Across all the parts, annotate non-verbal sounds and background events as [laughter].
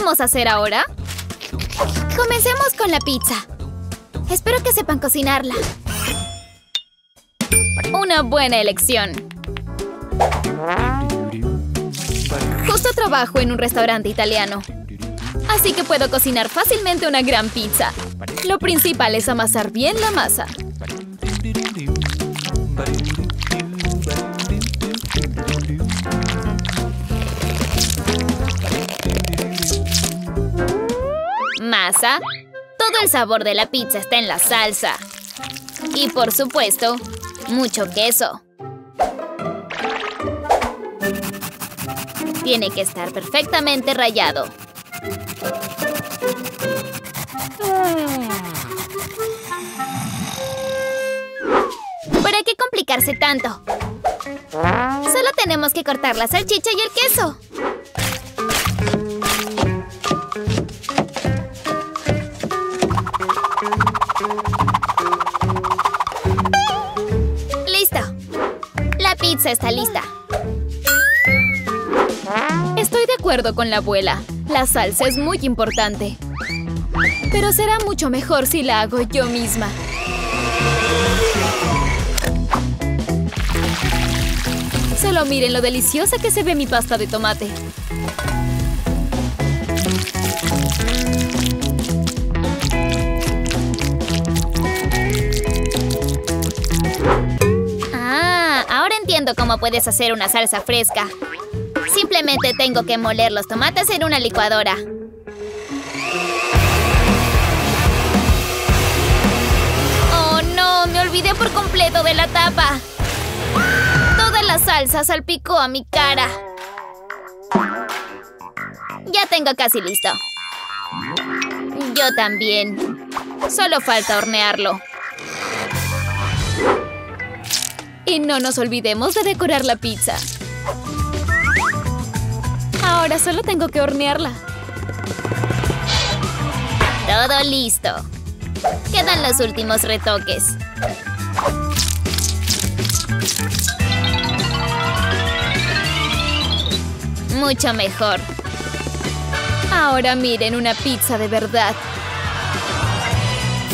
vamos a hacer ahora? Comencemos con la pizza. Espero que sepan cocinarla. Una buena elección. Justo trabajo en un restaurante italiano. Así que puedo cocinar fácilmente una gran pizza. Lo principal es amasar bien la masa. Todo el sabor de la pizza está en la salsa. Y por supuesto, mucho queso. Tiene que estar perfectamente rallado. ¿Para qué complicarse tanto? Solo tenemos que cortar la salchicha y el queso. Está lista. Estoy de acuerdo con la abuela. La salsa es muy importante. Pero será mucho mejor si la hago yo misma. Solo miren lo deliciosa que se ve mi pasta de tomate. Cómo puedes hacer una salsa fresca. Simplemente tengo que moler los tomates en una licuadora. ¡Oh, no! Me olvidé por completo de la tapa. Toda la salsa salpicó a mi cara. Ya tengo casi listo. Yo también. Solo falta hornearlo. Y no nos olvidemos de decorar la pizza. Ahora solo tengo que hornearla. Todo listo. Quedan los últimos retoques. Mucho mejor. Ahora miren una pizza de verdad.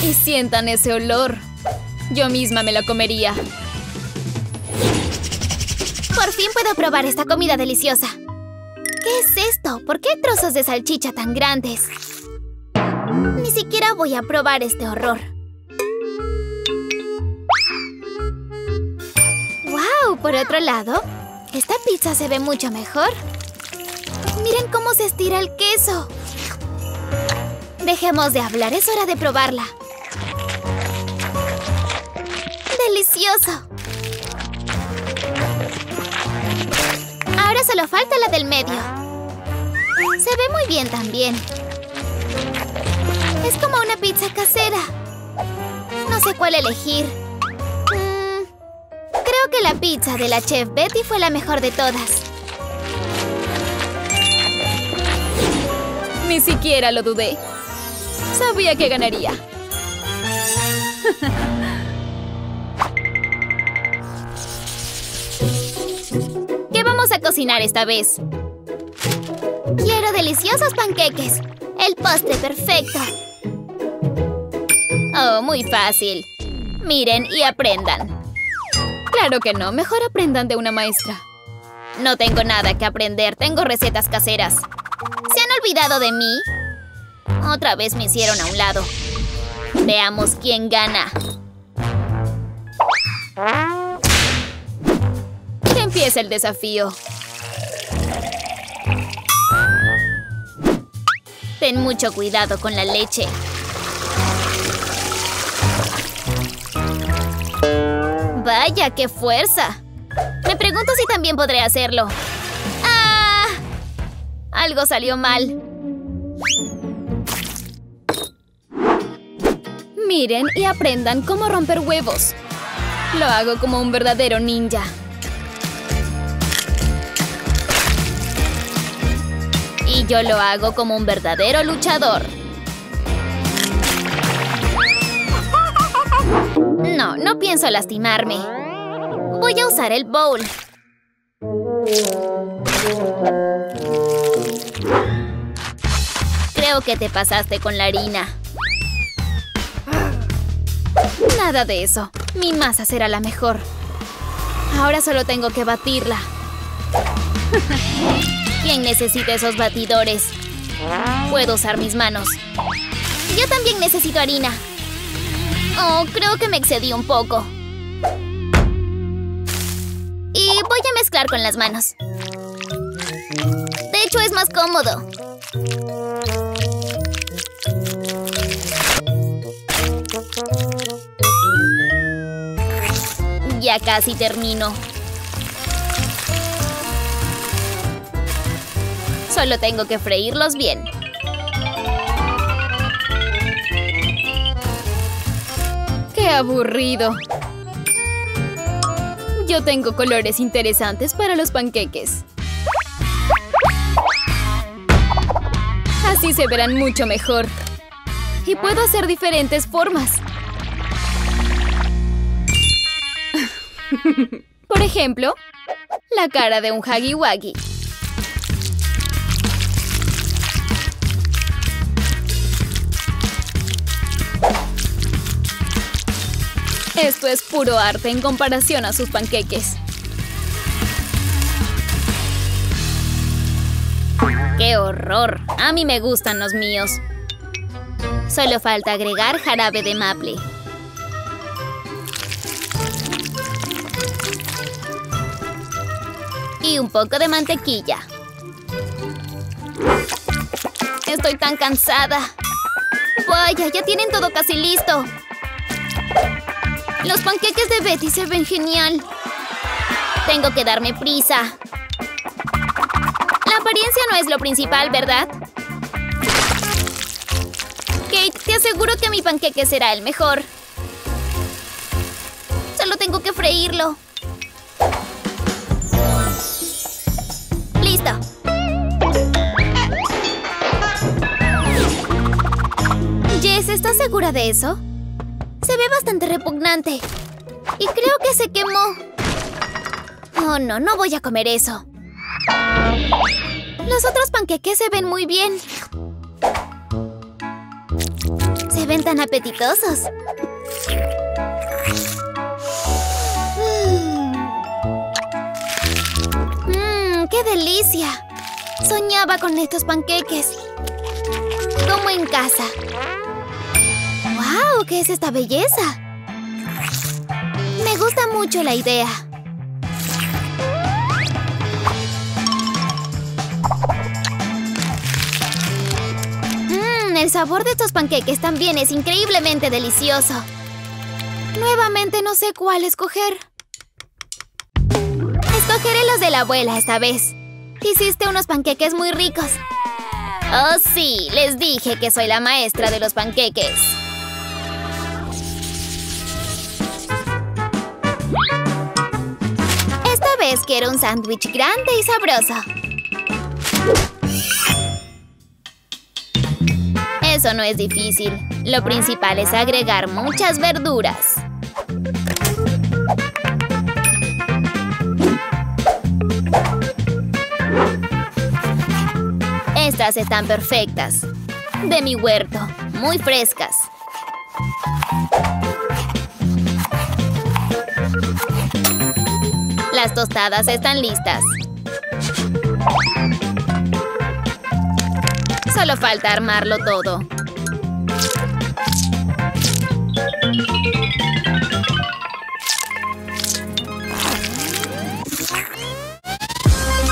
Y sientan ese olor. Yo misma me la comería. Por fin puedo probar esta comida deliciosa. ¿Qué es esto? ¿Por qué trozos de salchicha tan grandes? Ni siquiera voy a probar este horror. ¡Wow! Por otro lado, esta pizza se ve mucho mejor. Miren cómo se estira el queso. Dejemos de hablar, es hora de probarla. ¡Delicioso! Solo falta la del medio. Se ve muy bien también. Es como una pizza casera. No sé cuál elegir. Mm, creo que la pizza de la chef Betty fue la mejor de todas. Ni siquiera lo dudé. Sabía que ganaría. [laughs] cocinar esta vez? Quiero deliciosos panqueques. El postre perfecto. Oh, muy fácil. Miren y aprendan. Claro que no. Mejor aprendan de una maestra. No tengo nada que aprender. Tengo recetas caseras. ¿Se han olvidado de mí? Otra vez me hicieron a un lado. Veamos quién gana. Que empiece el desafío. Ten mucho cuidado con la leche. ¡Vaya, qué fuerza! Me pregunto si también podré hacerlo. ¡Ah! Algo salió mal. Miren y aprendan cómo romper huevos. Lo hago como un verdadero ninja. Yo lo hago como un verdadero luchador. No, no pienso lastimarme. Voy a usar el bowl. Creo que te pasaste con la harina. Nada de eso. Mi masa será la mejor. Ahora solo tengo que batirla. [laughs] ¿Quién necesita esos batidores? Puedo usar mis manos. Yo también necesito harina. Oh, creo que me excedí un poco. Y voy a mezclar con las manos. De hecho, es más cómodo. Ya casi termino. Solo tengo que freírlos bien. ¡Qué aburrido! Yo tengo colores interesantes para los panqueques. Así se verán mucho mejor. Y puedo hacer diferentes formas. [laughs] Por ejemplo, la cara de un Huggy Wuggy. Esto es puro arte en comparación a sus panqueques. ¡Qué horror! A mí me gustan los míos. Solo falta agregar jarabe de maple. Y un poco de mantequilla. Estoy tan cansada. Vaya, ya tienen todo casi listo. Los panqueques de Betty se ven genial. Tengo que darme prisa. La apariencia no es lo principal, ¿verdad? Kate, te aseguro que mi panqueque será el mejor. Solo tengo que freírlo. ¡Listo! Jess, ¿estás segura de eso? Se ve bastante repugnante. Y creo que se quemó. Oh, no, no voy a comer eso. Los otros panqueques se ven muy bien. Se ven tan apetitosos. Mmm, qué delicia. Soñaba con estos panqueques. Como en casa. ¡Wow! ¿Qué es esta belleza? Me gusta mucho la idea. Mmm, el sabor de estos panqueques también es increíblemente delicioso. Nuevamente no sé cuál escoger. Escogeré los de la abuela esta vez. Hiciste unos panqueques muy ricos. Oh, sí, les dije que soy la maestra de los panqueques. Esta vez quiero un sándwich grande y sabroso. Eso no es difícil. Lo principal es agregar muchas verduras. Estas están perfectas. De mi huerto, muy frescas. Las tostadas están listas. Solo falta armarlo todo.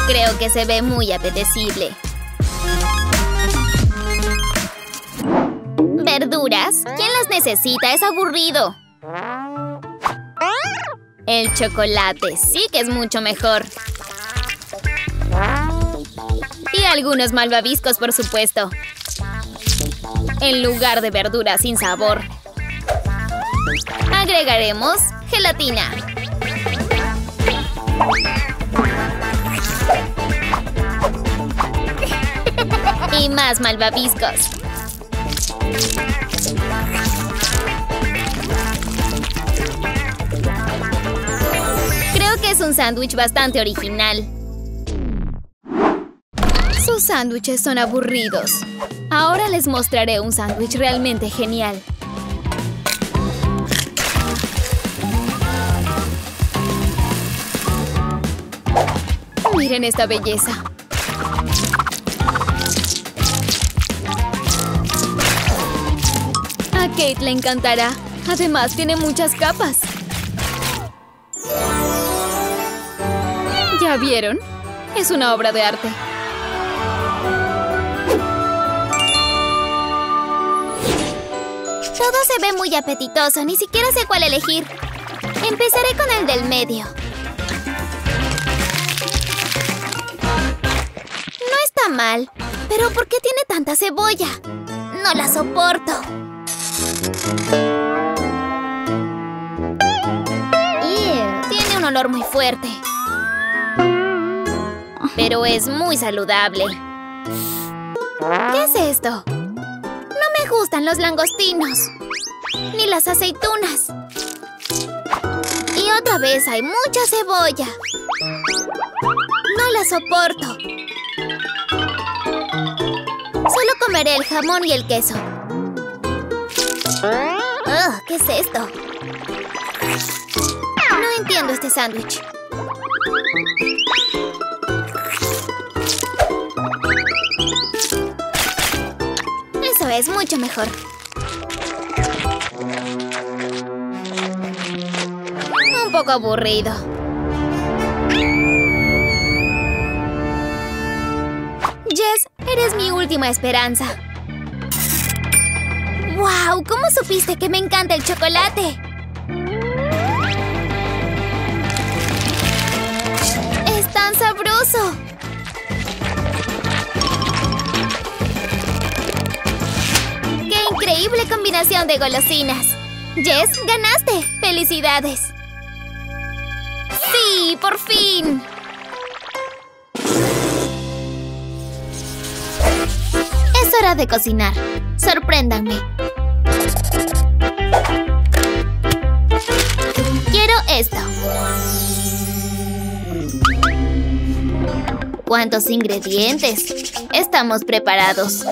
Creo que se ve muy apetecible. ¿Verduras? ¿Quién las necesita? Es aburrido. El chocolate sí que es mucho mejor. Y algunos malvaviscos, por supuesto. En lugar de verduras sin sabor. Agregaremos gelatina. [laughs] Y más malvaviscos. Un sándwich bastante original. Su Sus sándwiches son aburridos. Ahora les mostraré un sándwich realmente genial. Miren esta belleza. A Kate le encantará. Además, tiene muchas capas. ¿Ya vieron? Es una obra de arte. Todo se ve muy apetitoso, ni siquiera sé cuál elegir. Empezaré con el del medio. No está mal, pero ¿por qué tiene tanta cebolla? No la soporto. Tiene un olor muy fuerte. Pero es muy saludable. ¿Qué es esto? No me gustan los langostinos. Ni las aceitunas. Y otra vez hay mucha cebolla. No la soporto. Solo comeré el jamón y el queso. ¿Qué es esto? No entiendo este sándwich. Es mucho mejor. Un poco aburrido. Jess, eres mi última esperanza. ¡Wow! ¿Cómo supiste que me encanta el chocolate? ¡Es tan sabroso! Increíble combinación de golosinas! Jess, ganaste. ¡Felicidades! ¡Sí! ¡Por fin! Es hora de cocinar. Sorpréndanme. Quiero esto. ¿Cuántos ingredientes? Estamos preparados.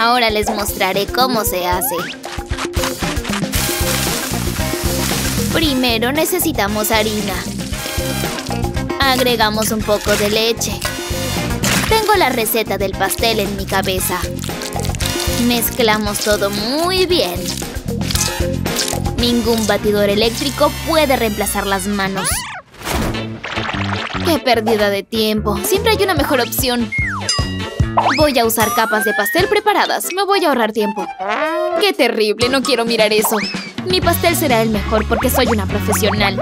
Ahora les mostraré cómo se hace. Primero necesitamos harina. Agregamos un poco de leche. Tengo la receta del pastel en mi cabeza. Mezclamos todo muy bien. Ningún batidor eléctrico puede reemplazar las manos. ¡Qué pérdida de tiempo! Siempre hay una mejor opción. Voy a usar capas de pastel preparadas. Me voy a ahorrar tiempo. ¡Qué terrible! No quiero mirar eso. Mi pastel será el mejor porque soy una profesional.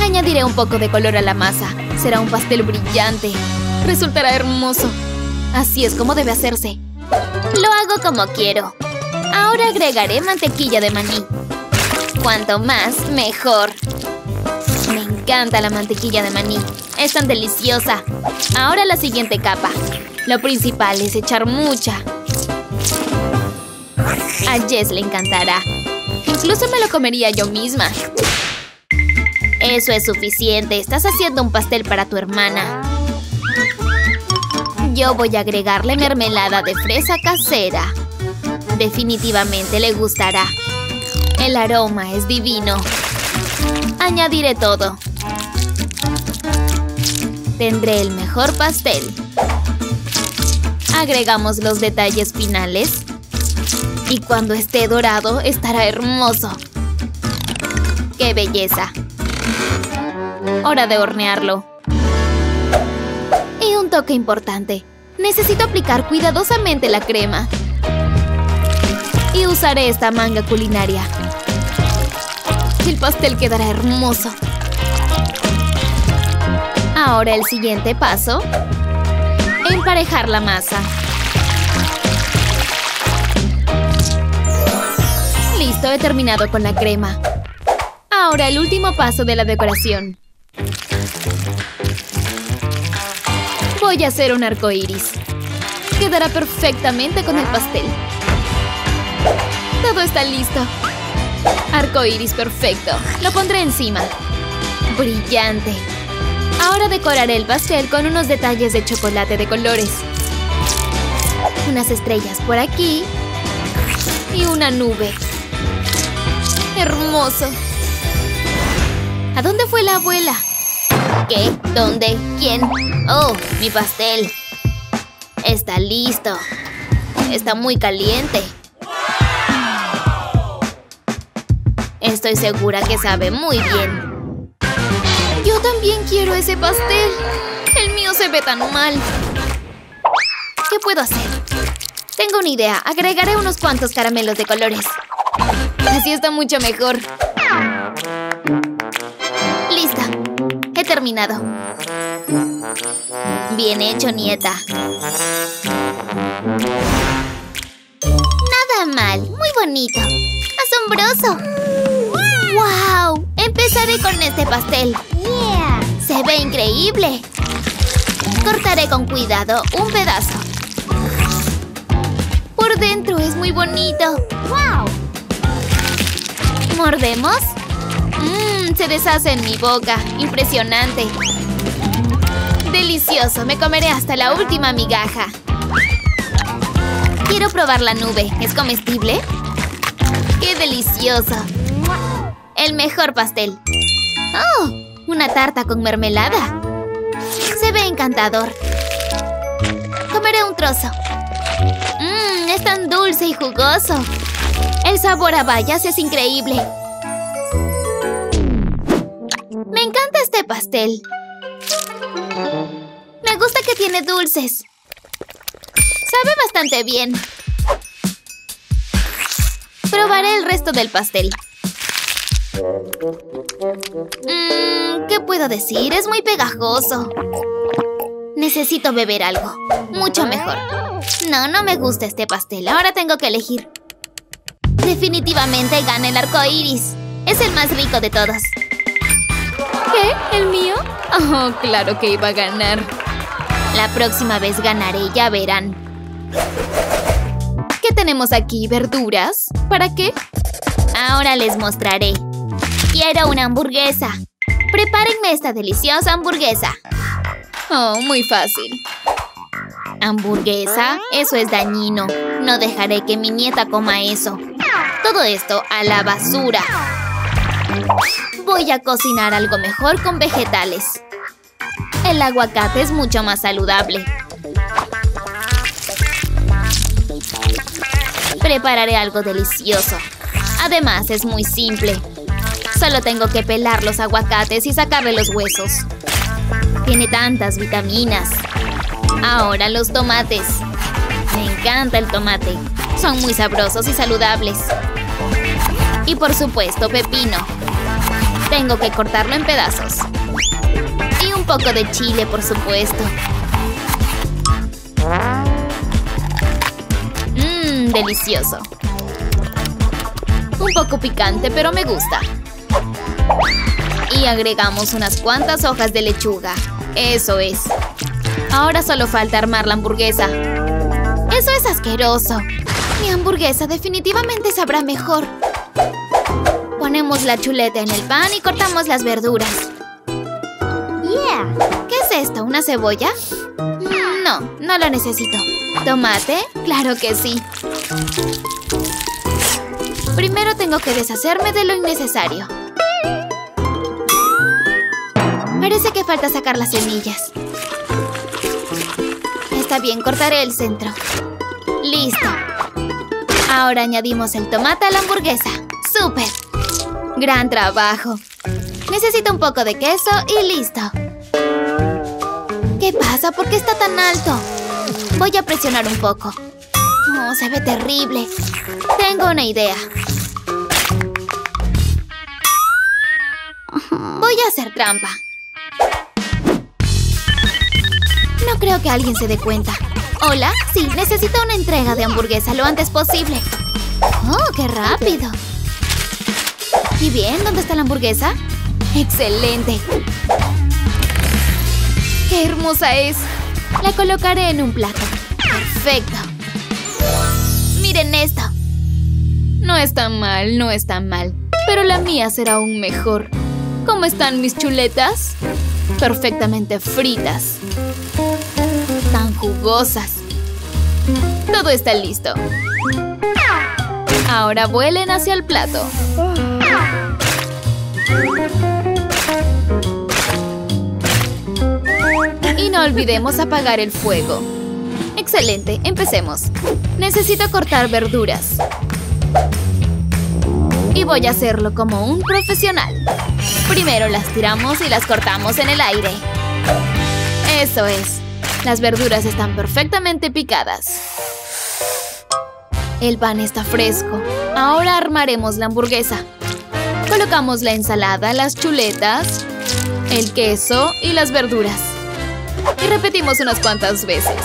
Añadiré un poco de color a la masa. Será un pastel brillante. Resultará hermoso. Así es como debe hacerse. Lo hago como quiero. Ahora agregaré mantequilla de maní. Cuanto más, mejor. Encanta la mantequilla de maní. Es tan deliciosa. Ahora la siguiente capa. Lo principal es echar mucha. A Jess le encantará. Incluso me lo comería yo misma. Eso es suficiente. Estás haciendo un pastel para tu hermana. Yo voy a agregarle mermelada de fresa casera. Definitivamente le gustará. El aroma es divino. Añadiré todo. Tendré el mejor pastel. Agregamos los detalles finales. Y cuando esté dorado, estará hermoso. ¡Qué belleza! Hora de hornearlo. Y un toque importante. Necesito aplicar cuidadosamente la crema. Y usaré esta manga culinaria. El pastel quedará hermoso. Ahora el siguiente paso. Emparejar la masa. Listo, he terminado con la crema. Ahora el último paso de la decoración. Voy a hacer un arco iris. Quedará perfectamente con el pastel. Todo está listo. Arco iris perfecto. Lo pondré encima. Brillante. Ahora decoraré el pastel con unos detalles de chocolate de colores. Unas estrellas por aquí. Y una nube. ¡Hermoso! ¿A dónde fue la abuela? ¿Qué? ¿Dónde? ¿Quién? Oh, mi pastel. Está listo. Está muy caliente. Estoy segura que sabe muy bien. Yo también quiero ese pastel. El mío se ve tan mal. ¿Qué puedo hacer? Tengo una idea. Agregaré unos cuantos caramelos de colores. Así está mucho mejor. Lista. He terminado. Bien hecho, nieta. Nada mal. Muy bonito. Asombroso. ¡Wow! Empezaré con este pastel. Se ve increíble. Cortaré con cuidado un pedazo. Por dentro es muy bonito. ¡Wow! ¿Mordemos? Mmm, se deshace en mi boca. Impresionante. Delicioso. Me comeré hasta la última migaja. Quiero probar la nube. ¿Es comestible? ¡Qué delicioso! El mejor pastel. ¡Oh! Una tarta con mermelada. Se ve encantador. Comeré un trozo. Mmm, es tan dulce y jugoso. El sabor a bayas es increíble. Me encanta este pastel. Me gusta que tiene dulces. Sabe bastante bien. Probaré el resto del pastel. Mmm, ¿qué puedo decir? Es muy pegajoso. Necesito beber algo. Mucho mejor. No, no me gusta este pastel. Ahora tengo que elegir. Definitivamente gana el arco iris. Es el más rico de todos. ¿Qué? ¿El mío? Oh, claro que iba a ganar. La próxima vez ganaré, ya verán. ¿Qué tenemos aquí? ¿Verduras? ¿Para qué? Ahora les mostraré. Quiero una hamburguesa. Prepárenme esta deliciosa hamburguesa. Oh, muy fácil. ¿Hamburguesa? Eso es dañino. No dejaré que mi nieta coma eso. Todo esto a la basura. Voy a cocinar algo mejor con vegetales. El aguacate es mucho más saludable. Prepararé algo delicioso. Además, es muy simple. Solo tengo que pelar los aguacates y sacarle los huesos. Tiene tantas vitaminas. Ahora los tomates. Me encanta el tomate. Son muy sabrosos y saludables. Y por supuesto, pepino. Tengo que cortarlo en pedazos. Y un poco de chile, por supuesto. Mmm, delicioso. Un poco picante, pero me gusta. Y agregamos unas cuantas hojas de lechuga. Eso es. Ahora solo falta armar la hamburguesa. Eso es asqueroso. Mi hamburguesa definitivamente sabrá mejor. Ponemos la chuleta en el pan y cortamos las verduras. ¿Qué es esto? ¿Una cebolla? Mm, no, no lo necesito. ¿Tomate? Claro que sí. Primero tengo que deshacerme de lo innecesario. Parece que falta sacar las semillas. Está bien, cortaré el centro. ¡Listo! Ahora añadimos el tomate a la hamburguesa. ¡Súper! ¡Gran trabajo! Necesito un poco de queso y listo. ¿Qué pasa? ¿Por qué está tan alto? Voy a presionar un poco. Oh, se ve terrible. Tengo una idea. Voy a hacer trampa. Creo que alguien se dé cuenta. ¿Hola? Sí, necesito una entrega de hamburguesa lo antes posible. ¡Oh, qué rápido! ¿Y bien? ¿Dónde está la hamburguesa? ¡Excelente! ¡Qué hermosa es! La colocaré en un plato. ¡Perfecto! ¡Miren esto! No está mal, no está mal. Pero la mía será aún mejor. ¿Cómo están mis chuletas? perfectamente fritas. Jugosas. Todo está listo. Ahora vuelen hacia el plato. Y no olvidemos apagar el fuego. Excelente, empecemos. Necesito cortar verduras. Y voy a hacerlo como un profesional. Primero las tiramos y las cortamos en el aire. Eso es. Las verduras están perfectamente picadas. El pan está fresco. Ahora armaremos la hamburguesa. Colocamos la ensalada, las chuletas, el queso y las verduras. Y repetimos unas cuantas veces.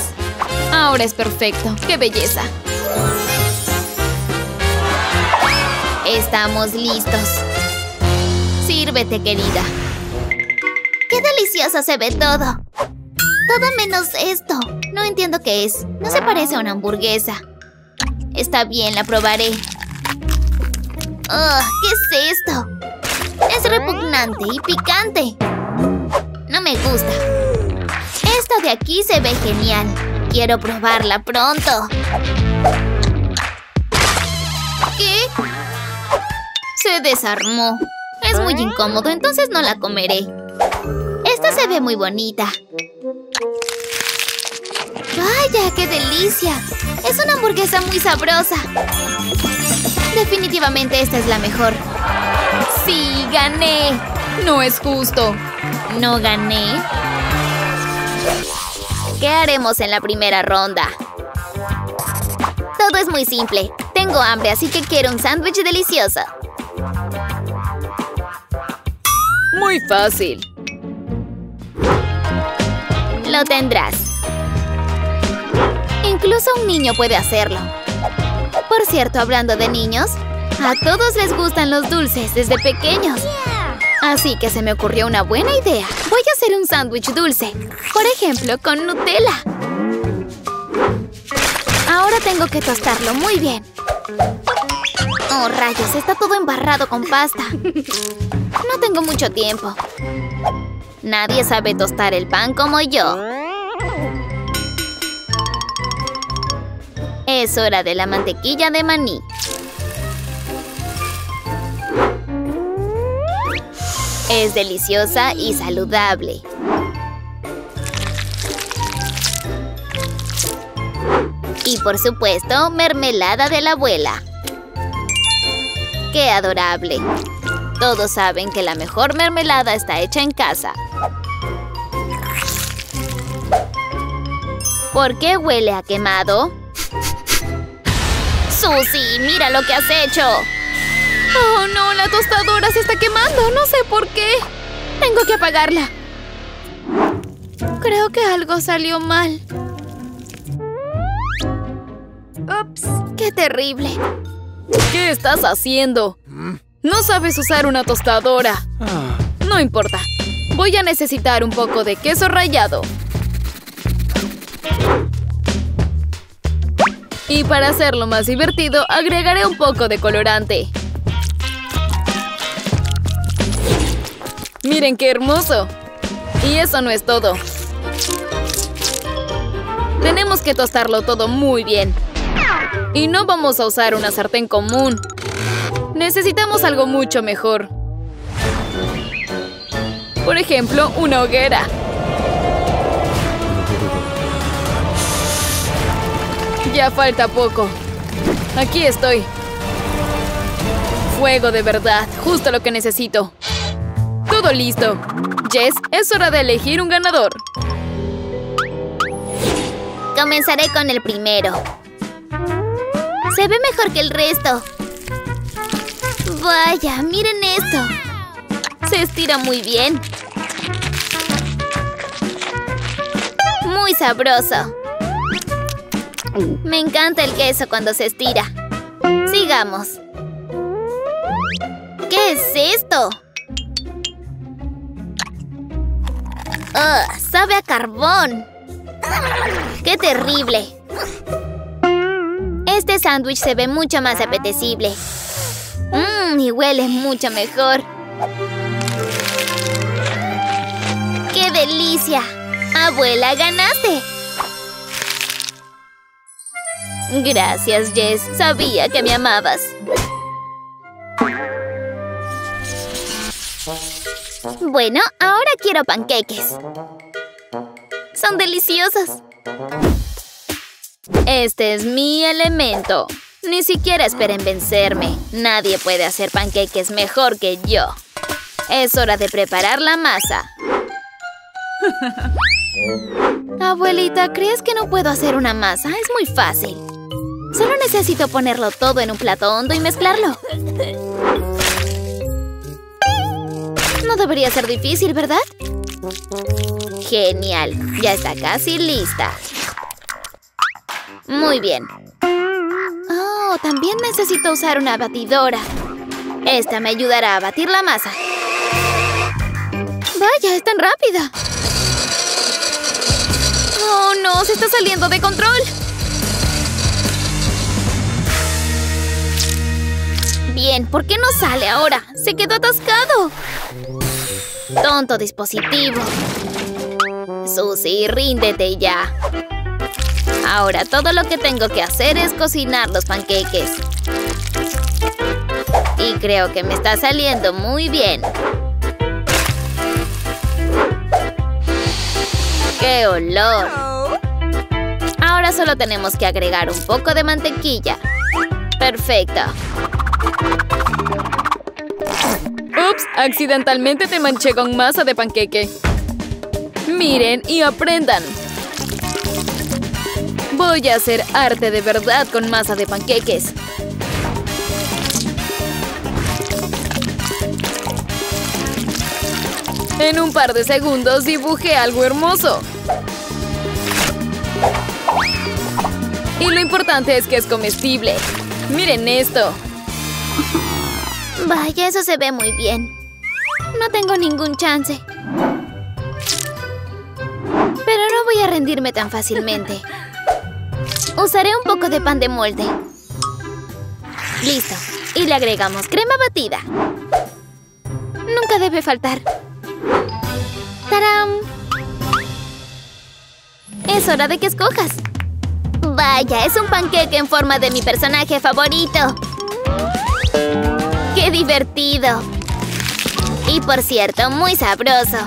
Ahora es perfecto. ¡Qué belleza! Estamos listos. Sírvete, querida. ¡Qué delicioso se ve todo! Todo menos esto. No entiendo qué es. No se parece a una hamburguesa. Está bien, la probaré. ¿Qué es esto? Es repugnante y picante. No me gusta. Esta de aquí se ve genial. Quiero probarla pronto. ¿Qué? Se desarmó. Es muy incómodo, entonces no la comeré. Esta se ve muy bonita. ¡Vaya, qué delicia! Es una hamburguesa muy sabrosa. Definitivamente esta es la mejor. ¡Sí, gané! No es justo. ¿No gané? ¿Qué haremos en la primera ronda? Todo es muy simple. Tengo hambre, así que quiero un sándwich delicioso. Muy fácil. Lo tendrás. Incluso un niño puede hacerlo. Por cierto, hablando de niños, a todos les gustan los dulces desde pequeños. Así que se me ocurrió una buena idea. Voy a hacer un sándwich dulce. Por ejemplo, con Nutella. Ahora tengo que tostarlo muy bien. Oh, rayos, está todo embarrado con pasta. No tengo mucho tiempo. Nadie sabe tostar el pan como yo. Es hora de la mantequilla de maní. Es deliciosa y saludable. Y por supuesto, mermelada de la abuela. ¡Qué adorable! Todos saben que la mejor mermelada está hecha en casa. ¿Por qué huele a quemado? ¡Susie! ¡Mira lo que has hecho! ¡Oh, no! La tostadora se está quemando. No sé por qué. Tengo que apagarla. Creo que algo salió mal. ¡Ups! ¡Qué terrible! ¿Qué estás haciendo? No sabes usar una tostadora. No importa. Voy a necesitar un poco de queso rallado. Y para hacerlo más divertido, agregaré un poco de colorante. ¡Miren qué hermoso! Y eso no es todo. Tenemos que tostarlo todo muy bien. Y no vamos a usar una sartén común. Necesitamos algo mucho mejor. Por ejemplo, una hoguera. Ya falta poco. Aquí estoy. Fuego de verdad, justo lo que necesito. Todo listo. Jess, es hora de elegir un ganador. Comenzaré con el primero. Se ve mejor que el resto. Vaya, miren esto. Se estira muy bien. Muy sabroso. Me encanta el queso cuando se estira. Sigamos. ¿Qué es esto? ¡Ugh! ¡Sabe a carbón! ¡Qué terrible! Este sándwich se ve mucho más apetecible. Mmm, y huele mucho mejor. ¡Qué delicia! Abuela, ganaste. Gracias, Jess. Sabía que me amabas. Bueno, ahora quiero panqueques. Son deliciosos. Este es mi elemento. Ni siquiera esperen vencerme. Nadie puede hacer panqueques mejor que yo. Es hora de preparar la masa. [laughs] Abuelita, ¿crees que no puedo hacer una masa? Es muy fácil. Solo necesito ponerlo todo en un plato hondo y mezclarlo. No debería ser difícil, ¿verdad? Genial. Ya está casi lista. Muy bien. Oh, también necesito usar una batidora. Esta me ayudará a batir la masa. ¡Vaya, es tan rápida! ¡Oh, no! ¡Se está saliendo de control! Bien, ¿por qué no sale ahora? ¡Se quedó atascado! Tonto dispositivo. Susie, ríndete ya. Ahora todo lo que tengo que hacer es cocinar los panqueques. Y creo que me está saliendo muy bien. ¡Qué olor! Ahora solo tenemos que agregar un poco de mantequilla. ¡Perfecto! ¡Ups! Accidentalmente te manché con masa de panqueque. Miren y aprendan. Voy a hacer arte de verdad con masa de panqueques. En un par de segundos dibujé algo hermoso. Y lo importante es que es comestible. ¡Miren esto! Vaya, eso se ve muy bien. No tengo ningún chance. Pero no voy a rendirme tan fácilmente. Usaré un poco de pan de molde. Listo. Y le agregamos crema batida. Nunca debe faltar. ¡Tarán! Es hora de que escojas. Vaya, es un panqueque en forma de mi personaje favorito. ¡Qué divertido! Y por cierto, muy sabroso.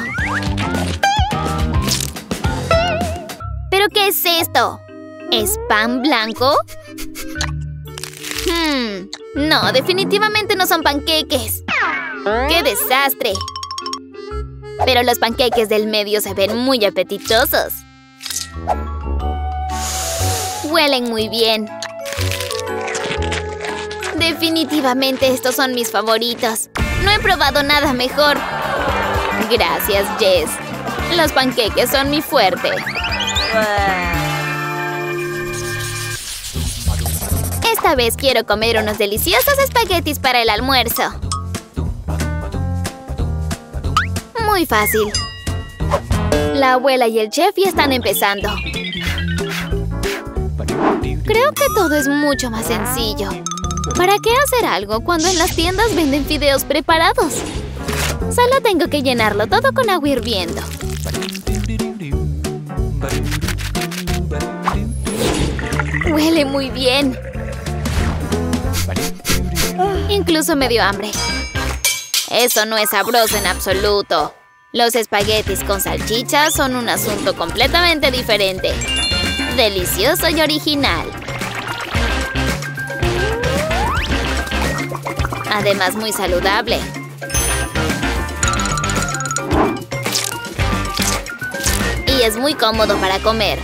¿Pero qué es esto? ¿Es pan blanco? Hmm, no, definitivamente no son panqueques. ¡Qué desastre! Pero los panqueques del medio se ven muy apetitosos. Huelen muy bien. Definitivamente estos son mis favoritos. No he probado nada mejor. Gracias, Jess. Los panqueques son mi fuerte. Esta vez quiero comer unos deliciosos espaguetis para el almuerzo. Muy fácil. La abuela y el chef ya están empezando. Creo que todo es mucho más sencillo. ¿Para qué hacer algo cuando en las tiendas venden fideos preparados? Solo tengo que llenarlo todo con agua hirviendo. Huele muy bien. Incluso me dio hambre. Eso no es sabroso en absoluto. Los espaguetis con salchicha son un asunto completamente diferente. Delicioso y original. Además muy saludable. Y es muy cómodo para comer.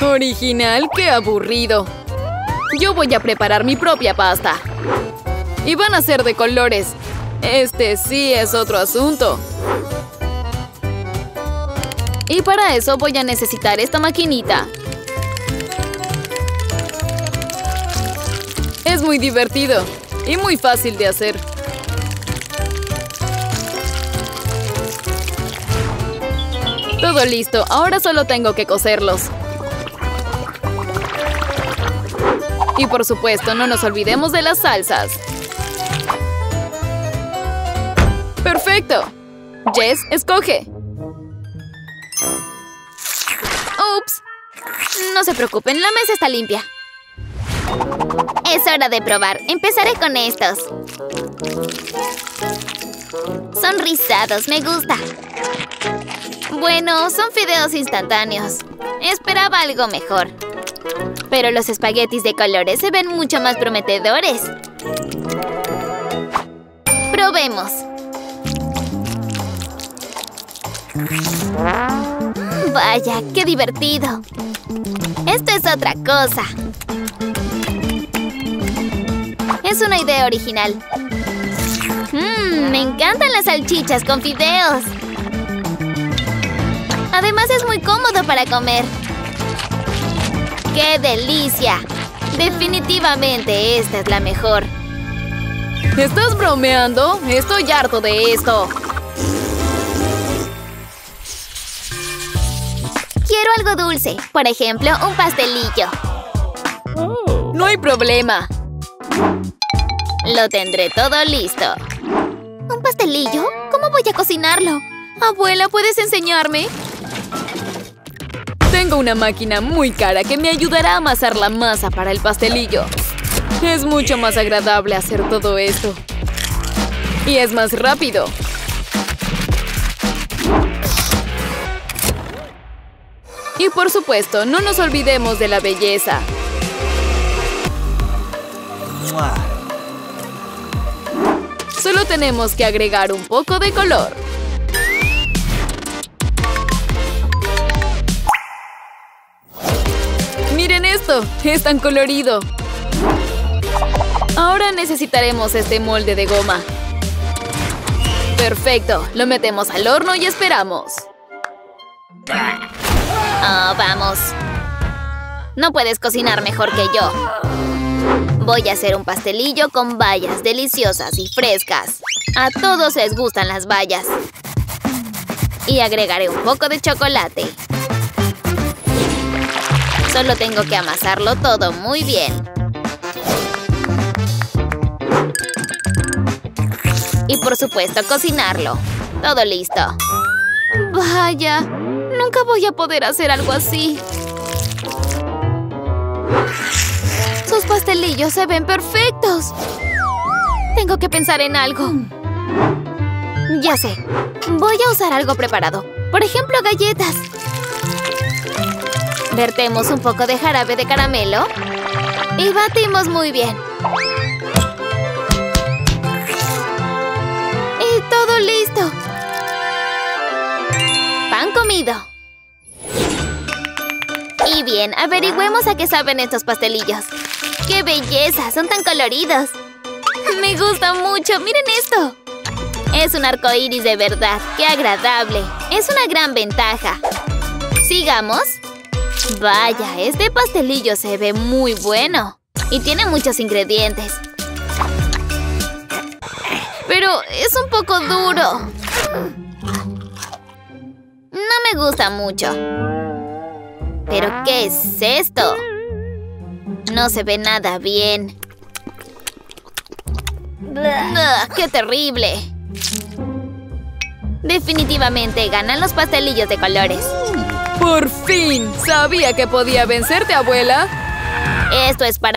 Original, qué aburrido. Yo voy a preparar mi propia pasta. Y van a ser de colores. Este sí es otro asunto. Y para eso voy a necesitar esta maquinita. Es muy divertido y muy fácil de hacer. Todo listo, ahora solo tengo que coserlos. Y por supuesto, no nos olvidemos de las salsas. ¡Perfecto! Jess, escoge. Ups. No se preocupen, la mesa está limpia. Es hora de probar. Empezaré con estos. Son rizados, me gusta. Bueno, son fideos instantáneos. Esperaba algo mejor. Pero los espaguetis de colores se ven mucho más prometedores. Probemos. Vaya, qué divertido. Esto es otra cosa. Es una idea original. Mmm, me encantan las salchichas con fideos. Además es muy cómodo para comer. ¡Qué delicia! Definitivamente esta es la mejor. ¿Estás bromeando? Estoy harto de esto. Quiero algo dulce. Por ejemplo, un pastelillo. No hay problema. Lo tendré todo listo. ¿Un pastelillo? ¿Cómo voy a cocinarlo? Abuela, ¿puedes enseñarme? Tengo una máquina muy cara que me ayudará a amasar la masa para el pastelillo. Es mucho más agradable hacer todo esto. Y es más rápido. Y por supuesto, no nos olvidemos de la belleza. Solo tenemos que agregar un poco de color. ¡Miren esto! ¡Es tan colorido! Ahora necesitaremos este molde de goma. ¡Perfecto! Lo metemos al horno y esperamos. Oh, vamos. No puedes cocinar mejor que yo. Voy a hacer un pastelillo con bayas deliciosas y frescas. A todos les gustan las bayas. Y agregaré un poco de chocolate. Solo tengo que amasarlo todo muy bien. Y por supuesto cocinarlo. Todo listo. Vaya, nunca voy a poder hacer algo así. Sus pastelillos se ven perfectos. Tengo que pensar en algo. Ya sé. Voy a usar algo preparado. Por ejemplo, galletas. Vertemos un poco de jarabe de caramelo y batimos muy bien. Y todo listo. Pan comido. Y bien, averigüemos a qué saben estos pastelillos. ¡Qué belleza! Son tan coloridos. Me gusta mucho. ¡Miren esto! Es un arco iris de verdad. ¡Qué agradable! Es una gran ventaja. ¿Sigamos? Vaya, este pastelillo se ve muy bueno. Y tiene muchos ingredientes. Pero es un poco duro. No me gusta mucho. ¿Pero qué es esto? No se ve nada bien. ¡Qué terrible! Definitivamente ganan los pastelillos de colores. ¡Por fin! Sabía que podía vencerte, abuela. Esto es para